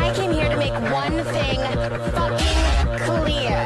I came here to make one thing fucking clear.